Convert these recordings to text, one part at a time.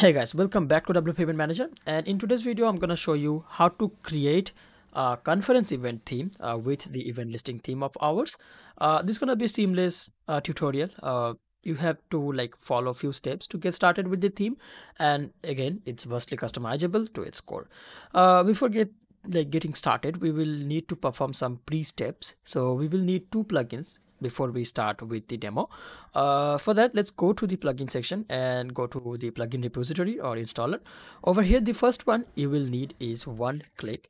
Hey guys, welcome back to WP Event Manager and in today's video I'm going to show you how to create a conference event theme uh, with the event listing theme of ours. Uh, this is going to be a seamless uh, tutorial. Uh, you have to like follow a few steps to get started with the theme and again it's vastly customizable to its core. Uh, before get like getting started we will need to perform some pre-steps so we will need two plugins before we start with the demo. Uh, for that, let's go to the plugin section and go to the plugin repository or installer. Over here, the first one you will need is one click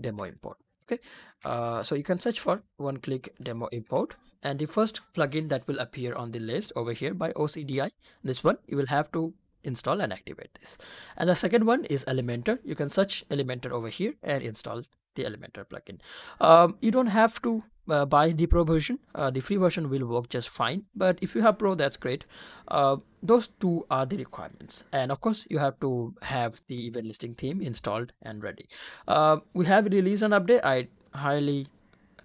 demo import. Okay, uh, so you can search for one click demo import and the first plugin that will appear on the list over here by OCDI, this one you will have to install and activate this. And the second one is Elementor. You can search Elementor over here and install the Elementor plugin. Um, you don't have to uh, buy the pro version. Uh, the free version will work just fine. But if you have pro that's great. Uh, those two are the requirements. And of course you have to have the event listing theme installed and ready. Uh, we have released an update. I highly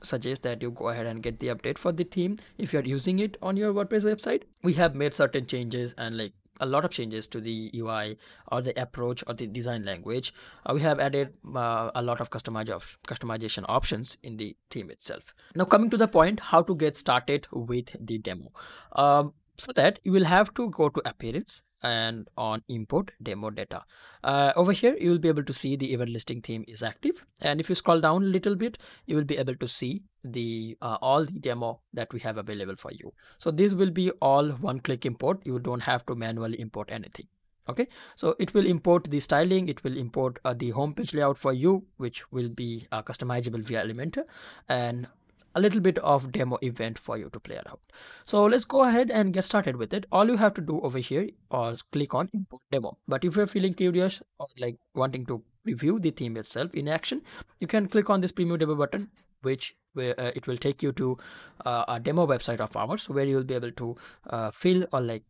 suggest that you go ahead and get the update for the theme if you're using it on your wordpress website. We have made certain changes and like a lot of changes to the UI or the approach or the design language. Uh, we have added uh, a lot of customization options in the theme itself. Now coming to the point how to get started with the demo. Um, for that you will have to go to appearance and on import demo data. Uh, over here you will be able to see the event listing theme is active. And if you scroll down a little bit you will be able to see the uh, all the demo that we have available for you. So this will be all one click import. You don't have to manually import anything. Okay? So it will import the styling. It will import uh, the homepage layout for you which will be uh, customizable via elementor. And a little bit of demo event for you to play around. So let's go ahead and get started with it. All you have to do over here is click on import demo. But if you're feeling curious or like wanting to review the theme itself in action, you can click on this preview demo button, which where uh, it will take you to uh, a demo website of ours where you'll be able to uh, fill or like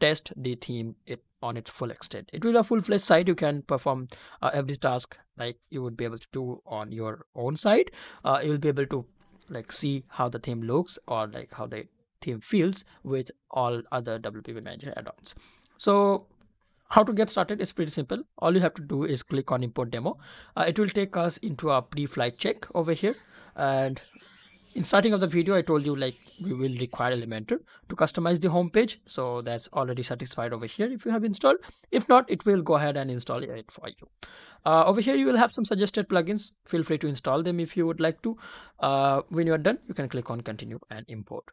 test the theme it on its full extent. It will be a full-fledged site. You can perform uh, every task like you would be able to do on your own site. Uh, you will be able to like see how the theme looks or like how the theme feels with all other WP Manager add-ons. So how to get started is pretty simple. All you have to do is click on import demo. Uh, it will take us into a pre-flight check over here and in starting of the video i told you like we will require elementor to customize the home page. So that's already satisfied over here if you have installed. If not it will go ahead and install it for you. Uh, over here you will have some suggested plugins. Feel free to install them if you would like to. Uh, when you are done you can click on continue and import.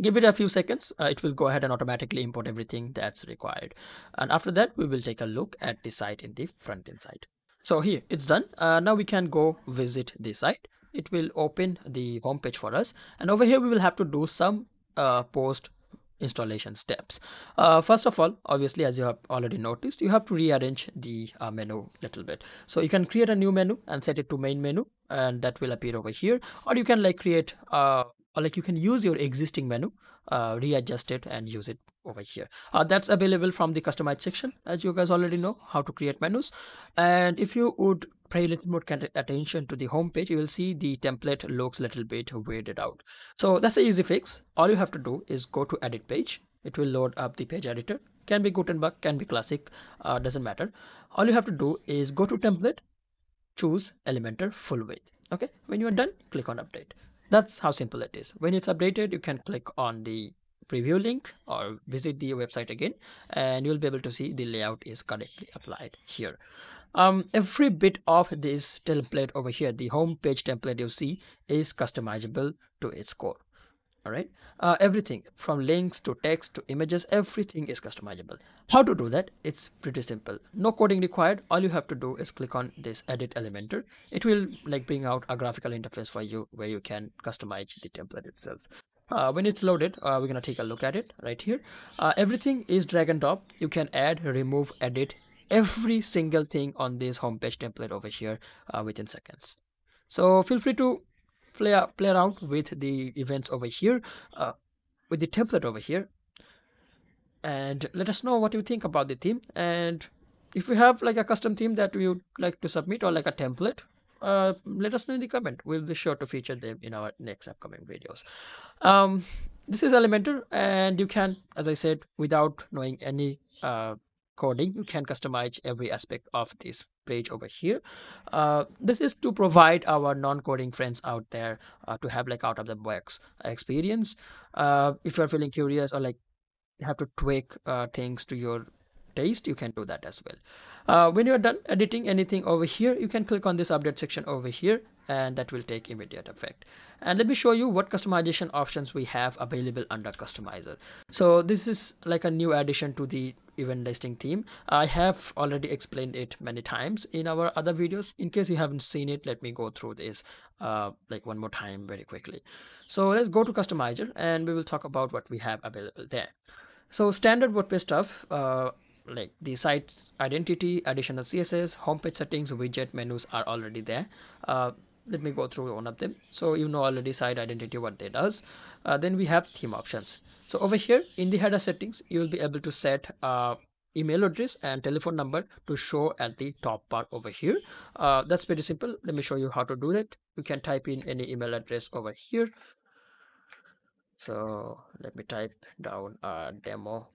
Give it a few seconds. Uh, it will go ahead and automatically import everything that's required. And after that we will take a look at the site in the front end side. So here it's done. Uh, now we can go visit the site it will open the home page for us. And over here we will have to do some uh, post installation steps. Uh, first of all obviously as you have already noticed you have to rearrange the uh, menu a little bit. So you can create a new menu and set it to main menu and that will appear over here. Or you can like create uh, or like you can use your existing menu uh, readjust it and use it over here. Uh, that's available from the customize section as you guys already know how to create menus. And if you would pay a little more attention to the home page you will see the template looks a little bit weirded out. So that's an easy fix. All you have to do is go to edit page. It will load up the page editor. Can be gutenberg can be classic uh, doesn't matter. All you have to do is go to template choose elementor full width okay? When you are done click on update. That's how simple it is. When it's updated you can click on the preview link or visit the website again and you'll be able to see the layout is correctly applied here. Um, every bit of this template over here the home page template you see is customizable to its core. All right uh, everything from links to text to images everything is customizable. How to do that? It's pretty simple. No coding required. All you have to do is click on this edit elementor. It will like bring out a graphical interface for you where you can customize the template itself uh, when it's loaded uh, we're gonna take a look at it right here. Uh, everything is drag and drop. You can add remove edit every single thing on this homepage template over here uh, within seconds. So feel free to play play around with the events over here uh, with the template over here. And let us know what you think about the theme. And if you have like a custom theme that you would like to submit or like a template uh, let us know in the comment. We'll be sure to feature them in our next upcoming videos. Um, this is elementor and you can as i said without knowing any uh, coding you can customize every aspect of this page over here. Uh, this is to provide our non-coding friends out there uh, to have like out of the box experience. Uh, if you're feeling curious or like have to tweak uh, things to your taste you can do that as well. Uh, when you're done editing anything over here you can click on this update section over here and that will take immediate effect. And let me show you what customization options we have available under customizer. So this is like a new addition to the event listing theme. I have already explained it many times in our other videos. In case you haven't seen it let me go through this uh, like one more time very quickly. So let's go to customizer and we will talk about what we have available there. So standard wordpress stuff uh, like the site identity additional css homepage settings widget menus are already there. Uh, let me go through one of them. So you know already site identity what they does. Uh, then we have theme options. So over here in the header settings you will be able to set uh, email address and telephone number to show at the top part over here. Uh, that's pretty simple. Let me show you how to do that. You can type in any email address over here. So let me type down a demo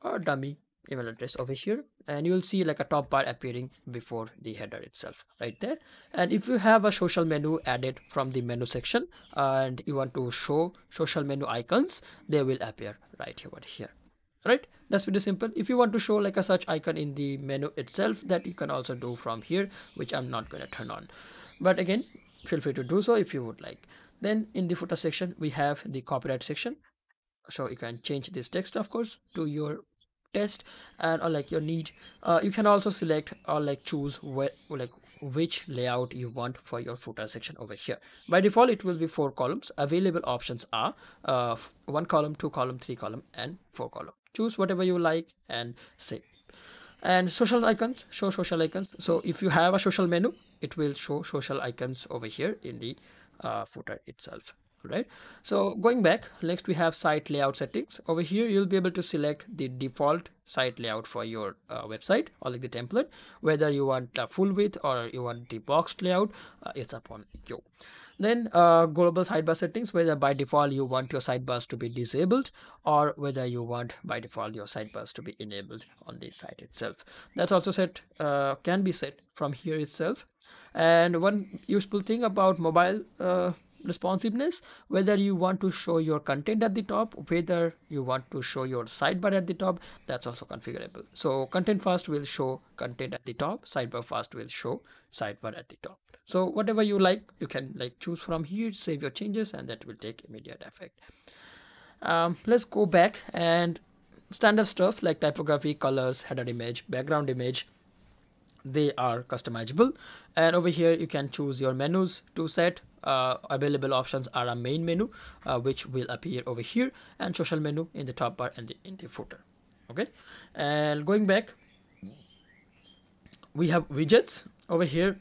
or dummy email address over here and you will see like a top bar appearing before the header itself right there. And if you have a social menu added from the menu section and you want to show social menu icons they will appear right over here right? That's pretty simple. If you want to show like a search icon in the menu itself that you can also do from here which i'm not going to turn on. But again feel free to do so if you would like. Then in the footer section we have the copyright section. So you can change this text of course to your test and or like your need. Uh, you can also select or like choose where like which layout you want for your footer section over here. By default it will be four columns. Available options are uh, one column two column three column and four column. Choose whatever you like and save. And social icons show social icons. So if you have a social menu it will show social icons over here in the uh, footer itself right? So going back next we have site layout settings. Over here you'll be able to select the default site layout for your uh, website or like the template whether you want a full width or you want the boxed layout uh, it's upon you. Then uh, global sidebar settings whether by default you want your sidebars to be disabled or whether you want by default your sidebars to be enabled on the site itself. That's also set uh, can be set from here itself. And one useful thing about mobile uh, responsiveness whether you want to show your content at the top whether you want to show your sidebar at the top that's also configurable. So content first will show content at the top sidebar first will show sidebar at the top. So whatever you like you can like choose from here save your changes and that will take immediate effect. Um, let's go back and standard stuff like typography colors header image background image they are customizable. And over here you can choose your menus to set uh, available options are a main menu uh, which will appear over here and social menu in the top bar and the, in the footer. Okay? And going back we have widgets over here.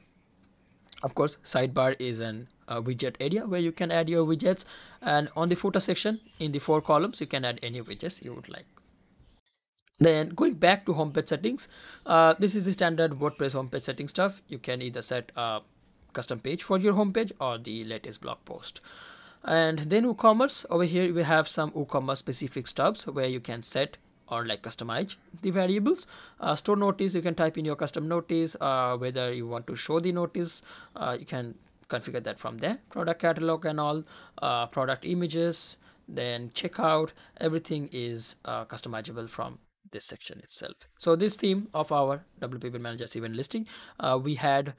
Of course sidebar is an uh, widget area where you can add your widgets. And on the footer section in the four columns you can add any widgets you would like. Then going back to homepage settings uh, this is the standard wordpress homepage setting stuff. You can either set a custom page for your homepage or the latest blog post. And then woocommerce. Over here we have some woocommerce specific stubs where you can set or like customize the variables. Uh, store notice you can type in your custom notice uh, whether you want to show the notice. Uh, you can configure that from there. Product catalog and all. Uh, product images then checkout. Everything is uh, customizable from this section itself. So this theme of our wp event managers event listing uh, we had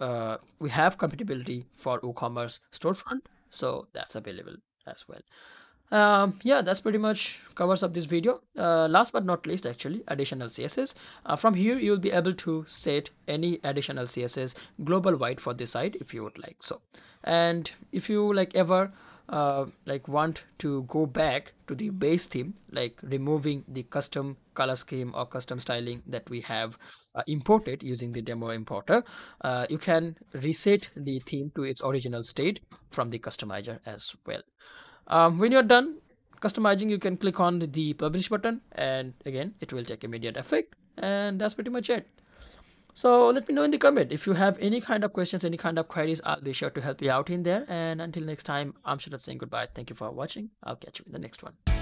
uh, we have compatibility for WooCommerce storefront, so that's available as well. Um, yeah, that's pretty much covers up this video. Uh, last but not least, actually, additional CSS. Uh, from here, you'll be able to set any additional CSS global wide for this site if you would like so. And if you like ever uh, like want to go back to the base theme like removing the custom color scheme or custom styling that we have uh, imported using the demo importer uh, you can reset the theme to its original state from the customizer as well. Um, when you're done customizing you can click on the publish button and again it will take immediate effect and that's pretty much it so let me know in the comment if you have any kind of questions, any kind of queries, I'll be sure to help you out in there. And until next time, I'm Sharad saying goodbye. Thank you for watching. I'll catch you in the next one.